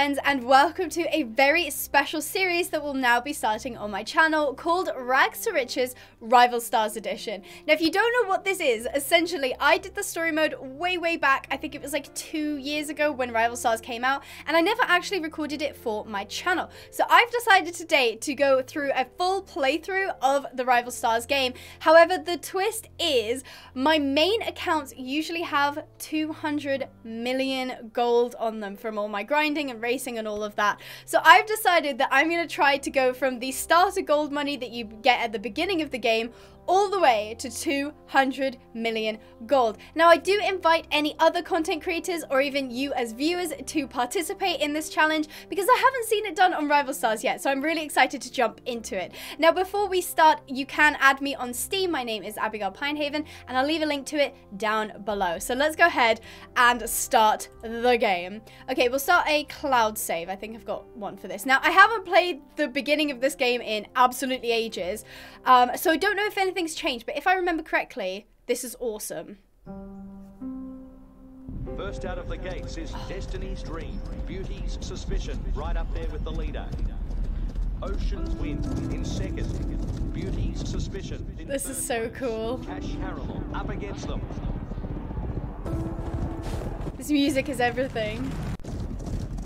friends, and welcome to a very special series that will now be starting on my channel called Rags to Riches Rival Stars Edition. Now, if you don't know what this is, essentially, I did the story mode way, way back. I think it was like two years ago when Rival Stars came out, and I never actually recorded it for my channel. So I've decided today to go through a full playthrough of the Rival Stars game. However, the twist is my main accounts usually have 200 million gold on them from all my grinding and racing and all of that. So I've decided that I'm going to try to go from the starter gold money that you get at the beginning of the game all the way to 200 million gold. Now, I do invite any other content creators or even you as viewers to participate in this challenge because I haven't seen it done on Rival Stars yet, so I'm really excited to jump into it. Now, before we start, you can add me on Steam. My name is Abigail Pinehaven, and I'll leave a link to it down below. So let's go ahead and start the game. Okay, we'll start a cloud save. I think I've got one for this. Now, I haven't played the beginning of this game in absolutely ages, um, so I don't know if anything things changed, but if I remember correctly, this is awesome. First out of the gates is Destiny's Dream, Beauty's Suspicion, right up there with the leader. Ocean's Wind in second, Beauty's Suspicion. this is so cool. Cash Harrimal up against them. This music is everything.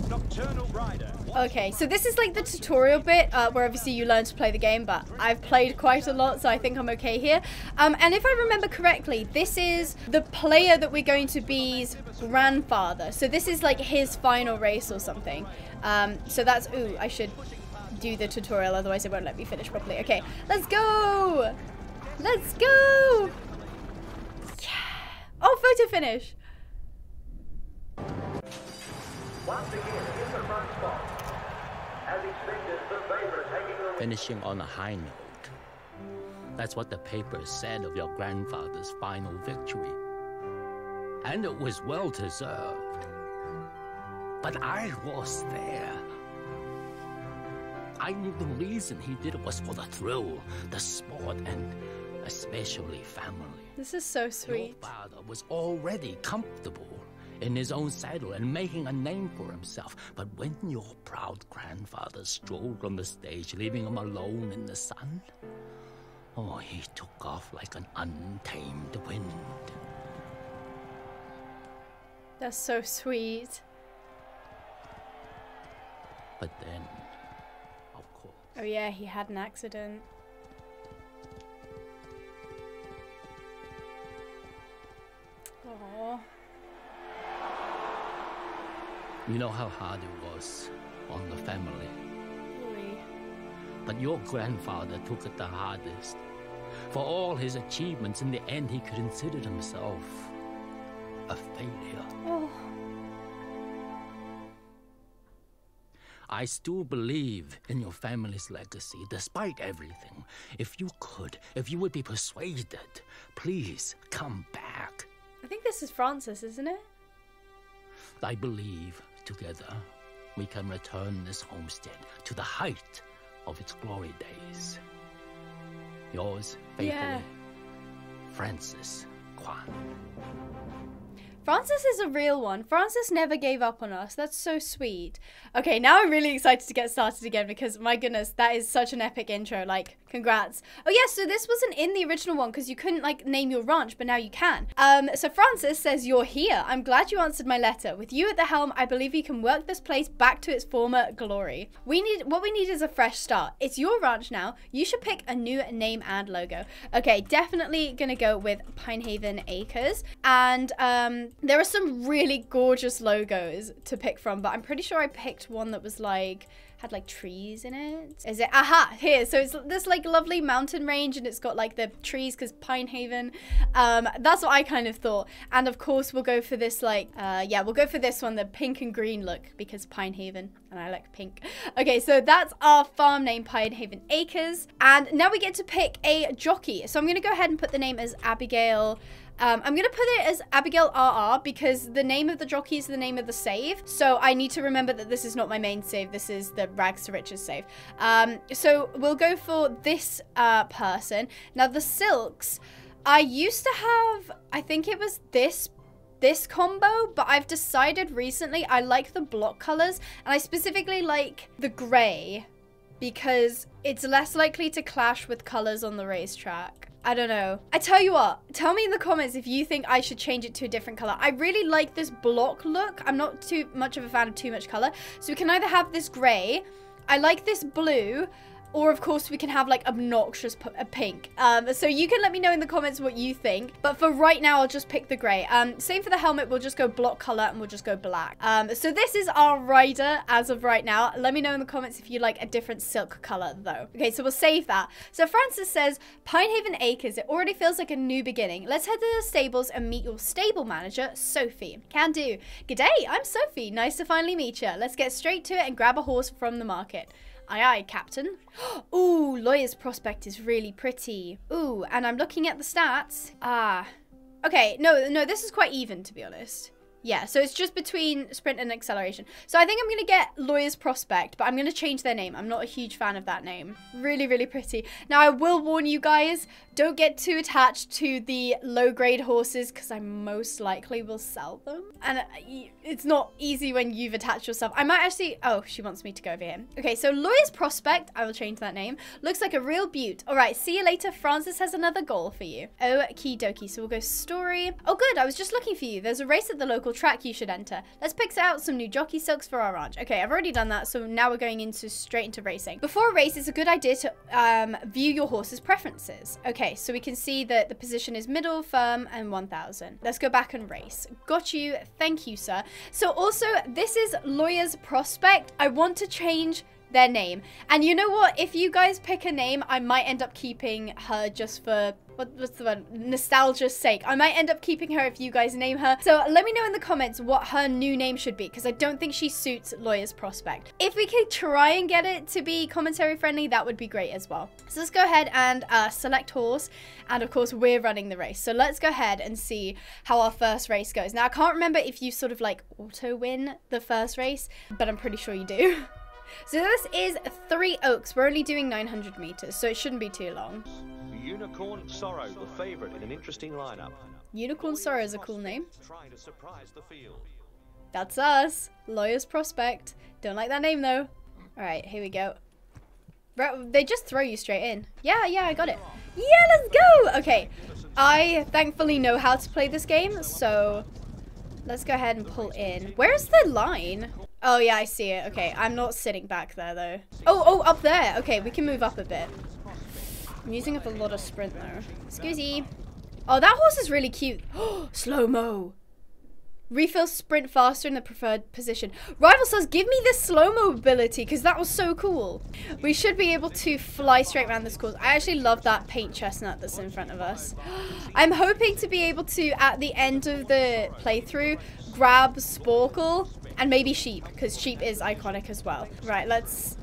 Nocturnal Rider. Okay, so this is like the tutorial bit uh, where obviously you learn to play the game, but I've played quite a lot, so I think I'm okay here. Um, and if I remember correctly, this is the player that we're going to be's grandfather. So this is like his final race or something. Um, so that's, ooh, I should do the tutorial, otherwise it won't let me finish properly. Okay, let's go! Let's go! Yeah! Oh, photo finish! Once again, in the front spot. As expected, the favorite taking the lead. Finishing on a high note. That's what the papers said of your grandfather's final victory. And it was well deserved. But I was there. I knew the reason he did it was for the thrill, the sport, and especially family. This is so sweet. Your father was already comfortable in his own saddle and making a name for himself. But when your proud grandfather strolled on the stage, leaving him alone in the sun, oh, he took off like an untamed wind. That's so sweet. But then, of course, Oh yeah, he had an accident. Aww. You know how hard it was on the family. Really. But your grandfather took it the hardest. For all his achievements, in the end, he considered himself a failure. Oh. I still believe in your family's legacy, despite everything. If you could, if you would be persuaded, please come back. I think this is Francis, isn't it? I believe together we can return this homestead to the height of its glory days. Yours faithfully, Yeah. Francis Kwan. Francis is a real one. Francis never gave up on us. That's so sweet. Okay, now I'm really excited to get started again because my goodness, that is such an epic intro. Like, congrats. Oh yeah, so this wasn't in the original one because you couldn't like name your ranch, but now you can. Um, so Francis says you're here. I'm glad you answered my letter. With you at the helm, I believe you can work this place back to its former glory. We need what we need is a fresh start. It's your ranch now. You should pick a new name and logo. Okay, definitely gonna go with Pinehaven Acres. And um, there are some really gorgeous logos to pick from, but I'm pretty sure I picked one that was like had like trees in it. Is it? Aha, here. So it's this like lovely mountain range and it's got like the trees because Pinehaven. Um, that's what I kind of thought. And of course we'll go for this like, uh, yeah, we'll go for this one, the pink and green look because Pinehaven and I like pink. Okay, so that's our farm name, Pinehaven Acres. And now we get to pick a jockey. So I'm going to go ahead and put the name as Abigail. Um, I'm going to put it as Abigail RR because the name of the jockey is the name of the save. So I need to remember that this is not my main save. This is the Rags to Riches save. Um, so we'll go for this uh, person. Now the silks, I used to have, I think it was this this combo, but I've decided recently I like the block colors and I specifically like the gray because it's less likely to clash with colors on the racetrack. I don't know. I tell you what, tell me in the comments if you think I should change it to a different color. I really like this block look. I'm not too much of a fan of too much color. So we can either have this gray. I like this blue. Or of course we can have like obnoxious uh, pink. Um, so you can let me know in the comments what you think. But for right now, I'll just pick the gray. Um, same for the helmet, we'll just go block color and we'll just go black. Um, so this is our rider as of right now. Let me know in the comments if you like a different silk color though. Okay, so we'll save that. So Francis says, Pinehaven Acres, it already feels like a new beginning. Let's head to the stables and meet your stable manager, Sophie. Can do. G'day, I'm Sophie. Nice to finally meet you. Let's get straight to it and grab a horse from the market. Aye aye, Captain. Ooh, Lawyer's Prospect is really pretty. Ooh, and I'm looking at the stats. Ah. Okay, no, no, this is quite even, to be honest. Yeah, so it's just between sprint and acceleration. So I think I'm going to get Lawyer's Prospect, but I'm going to change their name. I'm not a huge fan of that name. Really, really pretty. Now, I will warn you guys, don't get too attached to the low-grade horses because I most likely will sell them. And uh, it's not easy when you've attached yourself. I might actually... Oh, she wants me to go over here. Okay, so Lawyer's Prospect, I will change that name, looks like a real beaut. All right, see you later. Francis has another goal for you. Okie dokie. So we'll go story. Oh, good. I was just looking for you. There's a race at the local track you should enter. Let's pick out some new jockey silks for our ranch. Okay, I've already done that, so now we're going into straight into racing. Before a race, it's a good idea to um, view your horse's preferences. Okay, so we can see that the position is middle, firm, and 1000. Let's go back and race. Got you. Thank you, sir. So also, this is Lawyer's Prospect. I want to change their name. And you know what? If you guys pick a name, I might end up keeping her just for what, what's the word? Nostalgia's sake. I might end up keeping her if you guys name her. So let me know in the comments what her new name should be because I don't think she suits Lawyer's Prospect. If we could try and get it to be commentary friendly, that would be great as well. So let's go ahead and uh, select horse. And of course, we're running the race. So let's go ahead and see how our first race goes. Now, I can't remember if you sort of like auto win the first race, but I'm pretty sure you do. So this is Three Oaks. We're only doing 900 meters, so it shouldn't be too long. Unicorn Sorrow, the favourite in an interesting lineup. Unicorn Sorrow is a cool name. Trying to surprise the field. That's us. Lawyer's Prospect. Don't like that name though. Alright, here we go. They just throw you straight in. Yeah, yeah, I got it. Yeah, let's go! Okay, I thankfully know how to play this game, so let's go ahead and pull in. Where's the line? Oh, yeah, I see it. Okay, I'm not sitting back there, though. Oh, oh, up there. Okay, we can move up a bit. I'm using up a lot of sprint, though. Excuse Oh, that horse is really cute. Slow-mo. Refill sprint faster in the preferred position. Rival says, give me this slow-mo ability, because that was so cool. We should be able to fly straight around this course. I actually love that paint chestnut that's in front of us. I'm hoping to be able to, at the end of the playthrough, grab Sporcle and maybe sheep, because sheep is iconic as well. Right, let's...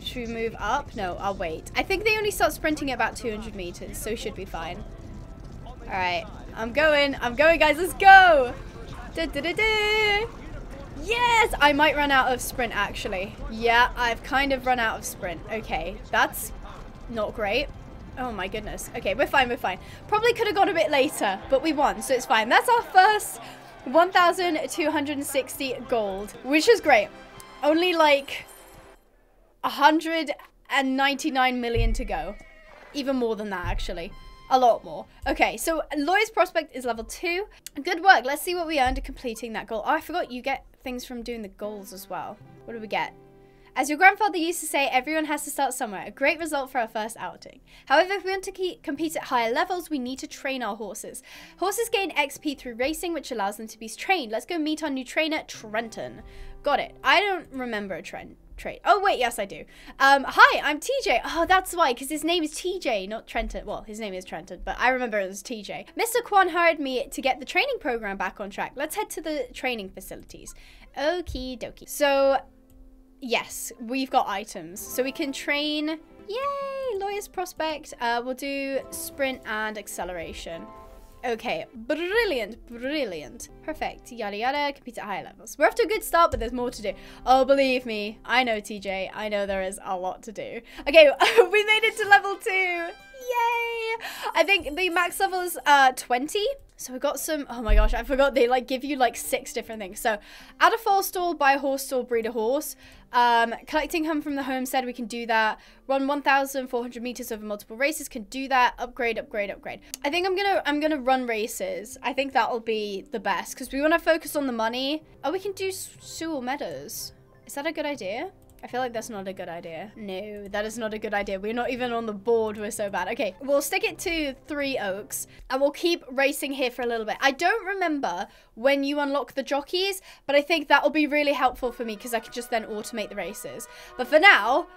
Should we move up? No, I'll wait. I think they only start sprinting at about 200 meters, so should be fine. Alright, I'm going. I'm going, guys. Let's go! Da, da, da, da. Yes! I might run out of sprint, actually. Yeah, I've kind of run out of sprint. Okay, that's not great. Oh my goodness. Okay, we're fine, we're fine. Probably could have gone a bit later, but we won, so it's fine. That's our first 1,260 gold, which is great. Only like 199 million to go. Even more than that, actually. A lot more. Okay, so Lawyer's Prospect is level 2. Good work. Let's see what we earned completing that goal. Oh, I forgot you get things from doing the goals as well. What do we get? As your grandfather used to say, everyone has to start somewhere. A great result for our first outing. However, if we want to keep, compete at higher levels, we need to train our horses. Horses gain XP through racing, which allows them to be trained. Let's go meet our new trainer, Trenton. Got it. I don't remember a Trent. Trait. Oh wait, yes I do. Um, hi, I'm TJ. Oh, that's why, because his name is TJ, not Trenton. Well, his name is Trenton, but I remember it was TJ. Mr. Kwan hired me to get the training program back on track. Let's head to the training facilities. Okie dokie. So yes, we've got items. So we can train, yay, Lawyer's Prospect. Uh, we'll do sprint and acceleration. Okay, brilliant, brilliant. Perfect, yada yada, compete at higher levels. We're off to a good start, but there's more to do. Oh, believe me, I know TJ, I know there is a lot to do. Okay, we made it to level two. Yay! I think the max level is uh, 20, So we got some, oh my gosh, I forgot they like give you like six different things. So add a foal stall, buy a horse stall, breed a horse. Um, collecting hum from the homestead, we can do that. Run 1,400 meters over multiple races, can do that. Upgrade, upgrade, upgrade. I think I'm gonna, I'm gonna run races. I think that'll be the best because we want to focus on the money. Oh, we can do Sewell Meadows. Is that a good idea? I feel like that's not a good idea. No, that is not a good idea. We're not even on the board. We're so bad. Okay, we'll stick it to Three Oaks and we'll keep racing here for a little bit. I don't remember when you unlock the jockeys, but I think that'll be really helpful for me because I can just then automate the races. But for now,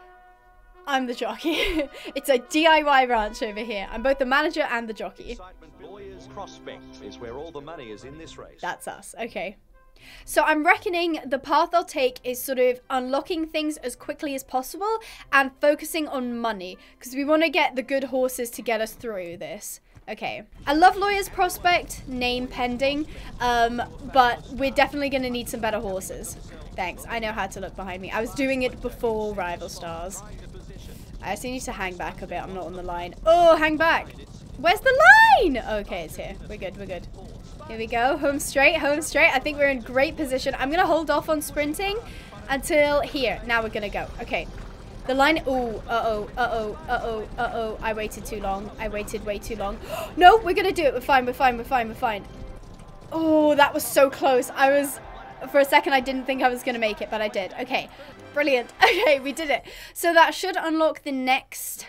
I'm the jockey. it's a DIY ranch over here. I'm both the manager and the jockey. Excitement Lawyers Prospect is where all the money is in this race. That's us. Okay. So I'm reckoning the path I'll take is sort of unlocking things as quickly as possible and focusing on money because we want to get the good horses to get us through this. Okay. I love Lawyer's Prospect, name pending, um, but we're definitely going to need some better horses. Thanks. I know how to look behind me. I was doing it before Rival Stars. I actually need to hang back a bit. I'm not on the line. Oh, hang back. Where's the line? Okay, it's here. We're good. We're good. Here we go. Home straight, home straight. I think we're in great position. I'm going to hold off on sprinting until here. Now we're going to go. Okay. The line. Oh, uh-oh, uh-oh, uh-oh, uh-oh. I waited too long. I waited way too long. no, we're going to do it. We're fine, we're fine, we're fine, we're fine. Oh, that was so close. I was... For a second, I didn't think I was going to make it, but I did. Okay, brilliant. Okay, we did it. So that should unlock the next...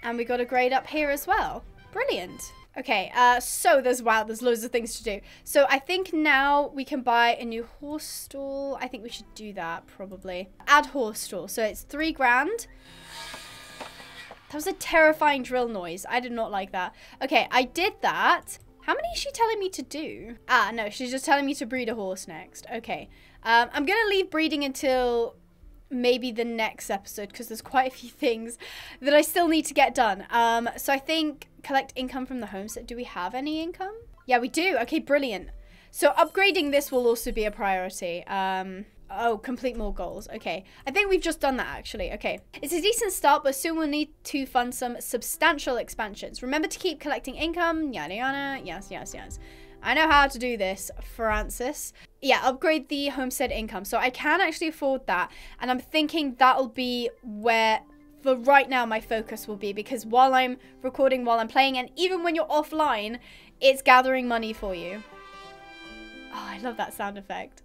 And we got a grade up here as well. Brilliant. Okay, uh, so there's, wow, there's loads of things to do. So I think now we can buy a new horse stall. I think we should do that, probably. Add horse stall. So it's three grand. That was a terrifying drill noise. I did not like that. Okay, I did that. How many is she telling me to do? Ah, no, she's just telling me to breed a horse next. Okay. Um, I'm to leave breeding until maybe the next episode because there's quite a few things that I still need to get done. Um, so I think collect income from the homestead. Do we have any income? Yeah, we do. Okay, brilliant. So upgrading this will also be a priority. Um, oh, complete more goals. Okay. I think we've just done that actually. Okay. It's a decent start, but soon we'll need to fund some substantial expansions. Remember to keep collecting income. Yada yada. Yes, yes, yes. I know how to do this, Francis. Yeah, upgrade the homestead income. So I can actually afford that. And I'm thinking that'll be where, for right now, my focus will be. Because while I'm recording, while I'm playing, and even when you're offline, it's gathering money for you. Oh, I love that sound effect.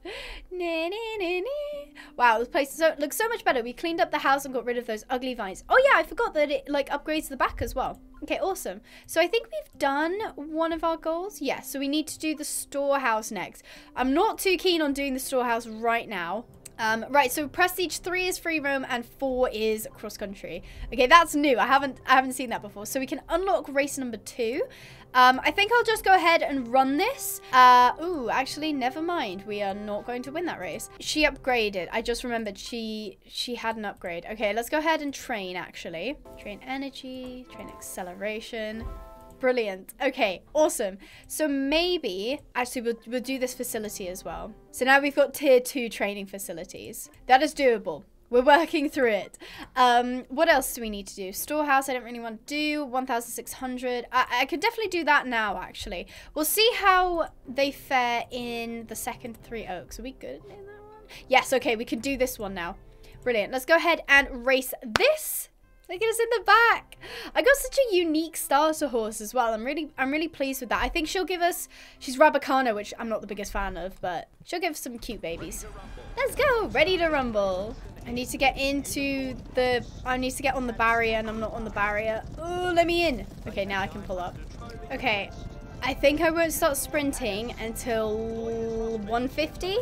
Wow, this place so, looks so much better. We cleaned up the house and got rid of those ugly vines. Oh yeah, I forgot that it like upgrades the back as well. Okay, awesome. So I think we've done one of our goals. Yes, yeah, so we need to do the storehouse next. I'm not too keen on doing the storehouse right now. Um, right, so Prestige 3 is free roam and 4 is cross country. Okay, that's new. I haven't I haven't seen that before. So we can unlock race number 2. Um, I think I'll just go ahead and run this. Uh, ooh, actually, never mind. We are not going to win that race. She upgraded. I just remembered she she had an upgrade. Okay, let's go ahead and train, actually. Train energy, train acceleration. Brilliant. Okay, awesome. So maybe, actually, we'll, we'll do this facility as well. So now we've got tier two training facilities. That is doable. We're working through it. Um, what else do we need to do? Storehouse, I don't really want to do. 1,600. I, I could definitely do that now, actually. We'll see how they fare in the second Three Oaks. Are we good in that one? Yes, okay, we can do this one now. Brilliant. Let's go ahead and race this. Look at us in the back. I got such a unique starter horse as well. I'm really I'm really pleased with that. I think she'll give us she's Rabicana, which I'm not the biggest fan of, but she'll give some cute babies. Let's go. Ready to rumble. I need to get into the I need to get on the barrier and I'm not on the barrier. Oh, let me in. Okay, now I can pull up. Okay. I think I won't start sprinting until 150.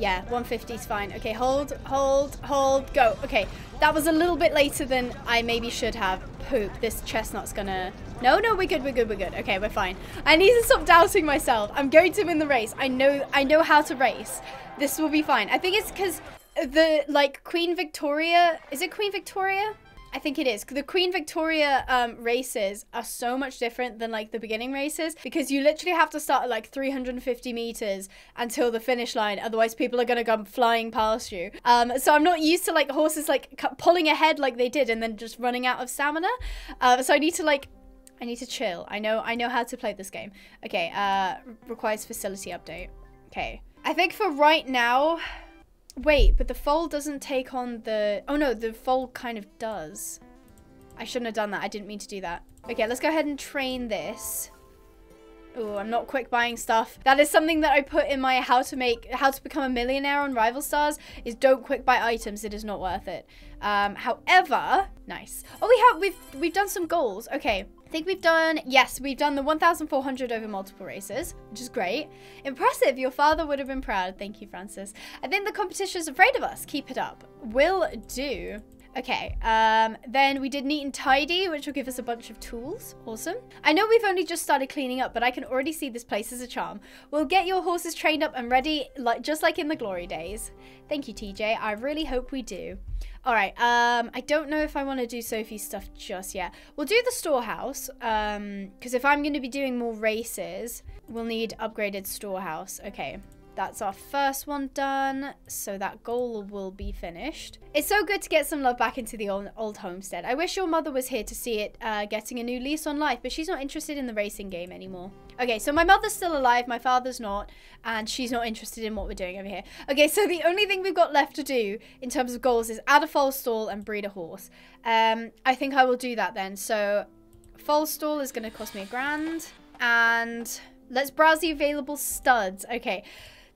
Yeah, 150 is fine. Okay, hold, hold, hold, go. Okay, that was a little bit later than I maybe should have. Poop, this chestnut's gonna... No, no, we're good, we're good, we're good. Okay, we're fine. I need to stop doubting myself. I'm going to win the race. I know, I know how to race. This will be fine. I think it's because the, like, Queen Victoria... Is it Queen Victoria? I think it is. The Queen Victoria um, races are so much different than like the beginning races because you literally have to start at like 350 meters until the finish line. Otherwise, people are going to come flying past you. Um, so I'm not used to like horses like pulling ahead like they did and then just running out of stamina. Uh, so I need to like I need to chill. I know I know how to play this game. Okay, uh requires facility update. Okay. I think for right now Wait, but the foal doesn't take on the Oh no, the foal kind of does. I shouldn't have done that. I didn't mean to do that. Okay, let's go ahead and train this. Oh, I'm not quick buying stuff. That is something that I put in my how to make, how to become a millionaire on Rival Stars is don't quick buy items. It is not worth it. Um, however, nice. Oh, we have, we've, we've done some goals. Okay. I think we've done, yes, we've done the 1,400 over multiple races, which is great. Impressive. Your father would have been proud. Thank you, Francis. I think the competition's afraid of us. Keep it up. Will do. Okay, um, then we did neat and tidy, which will give us a bunch of tools. Awesome. I know we've only just started cleaning up, but I can already see this place as a charm. We'll get your horses trained up and ready, like just like in the glory days. Thank you, TJ. I really hope we do. All right, um, I don't know if I want to do Sophie's stuff just yet. We'll do the storehouse, um, because if I'm going to be doing more races, we'll need upgraded storehouse. Okay. That's our first one done, so that goal will be finished. It's so good to get some love back into the old, old homestead. I wish your mother was here to see it uh, getting a new lease on life, but she's not interested in the racing game anymore. Okay, so my mother's still alive, my father's not, and she's not interested in what we're doing over here. Okay, so the only thing we've got left to do in terms of goals is add a foal stall and breed a horse. Um, I think I will do that then. So foal stall is going to cost me a grand, and let's browse the available studs. Okay.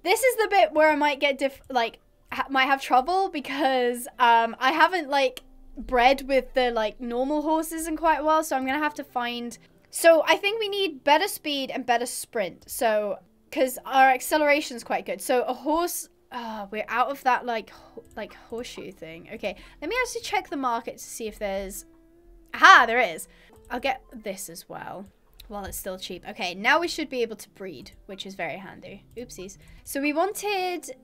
This is the bit where I might get diff like ha might have trouble because um I haven't like bred with the like normal horses in quite a while, so I'm gonna have to find. So I think we need better speed and better sprint. So because our acceleration is quite good. So a horse. Oh, we're out of that like ho like horseshoe thing. Okay, let me actually check the market to see if there's. Aha, there is. I'll get this as well while it's still cheap. Okay, now we should be able to breed, which is very handy. Oopsies. So we wanted...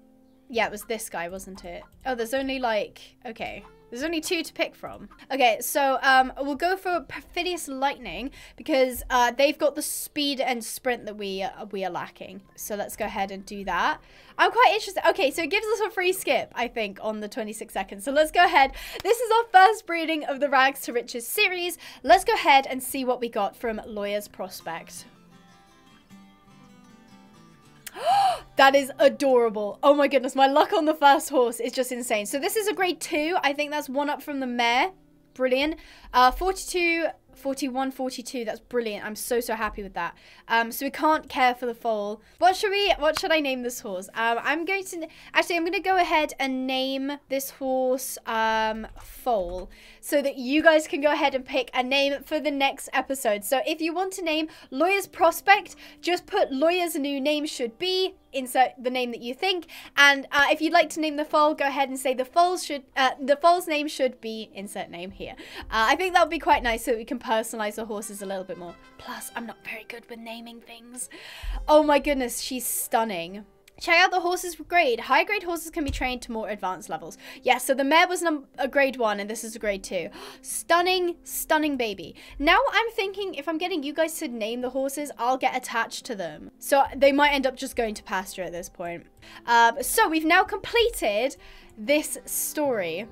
Yeah, it was this guy, wasn't it? Oh, there's only like... Okay. There's only two to pick from. Okay, so um, we'll go for Perfidious Lightning because uh, they've got the speed and sprint that we uh, we are lacking. So let's go ahead and do that. I'm quite interested. Okay, so it gives us a free skip, I think, on the 26 seconds. So let's go ahead. This is our first breeding of the Rags to Riches series. Let's go ahead and see what we got from Lawyer's Prospect. That is adorable. Oh my goodness, my luck on the first horse is just insane. So this is a grade two. I think that's one up from the mare. Brilliant. Uh, 42 41, 42. That's brilliant. I'm so, so happy with that. Um, so we can't care for the foal. What should we, what should I name this horse? Um, I'm going to, actually, I'm going to go ahead and name this horse, um, foal so that you guys can go ahead and pick a name for the next episode. So if you want to name Lawyer's Prospect, just put Lawyer's new name should be, insert the name that you think. And uh, if you'd like to name the foal, go ahead and say the foal's should, uh, the foal's name should be, insert name here. Uh, I think that would be quite nice so we can personalize the horses a little bit more. Plus, I'm not very good with naming things. Oh my goodness, she's stunning. Check out the horses grade. High grade horses can be trained to more advanced levels. Yes, yeah, so the mare was a grade one and this is a grade two. Stunning, stunning baby. Now I'm thinking if I'm getting you guys to name the horses, I'll get attached to them. So they might end up just going to pasture at this point. Um, so we've now completed this story.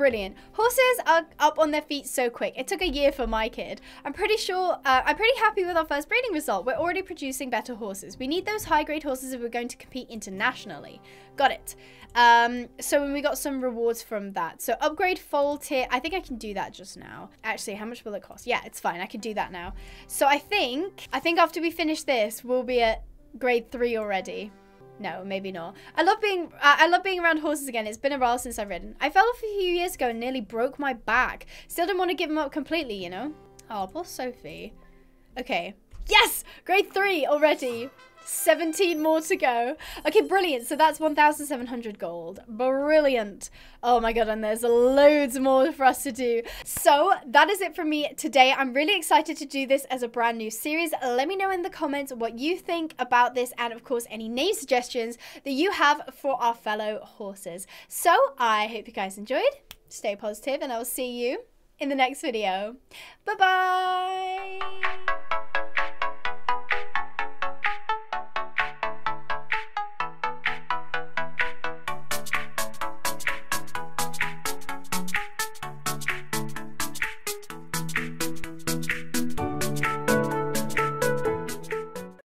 Brilliant. Horses are up on their feet so quick. It took a year for my kid. I'm pretty sure, uh, I'm pretty happy with our first breeding result. We're already producing better horses. We need those high grade horses if we're going to compete internationally. Got it. Um, so when we got some rewards from that. So upgrade foal tier. I think I can do that just now. Actually, how much will it cost? Yeah, it's fine. I can do that now. So I think, I think after we finish this, we'll be at grade three already. No, maybe not. I love being I love being around horses again. It's been a while since I've ridden. I fell off a few years ago and nearly broke my back. Still didn't want to give them up completely, you know? Oh, poor Sophie. Okay. Yes! Grade 3 already. 17 more to go. Okay, brilliant. So that's 1,700 gold. Brilliant. Oh my god, and there's loads more for us to do. So that is it for me today. I'm really excited to do this as a brand new series. Let me know in the comments what you think about this and of course any name suggestions that you have for our fellow horses. So I hope you guys enjoyed. Stay positive and I will see you in the next video. Bye-bye.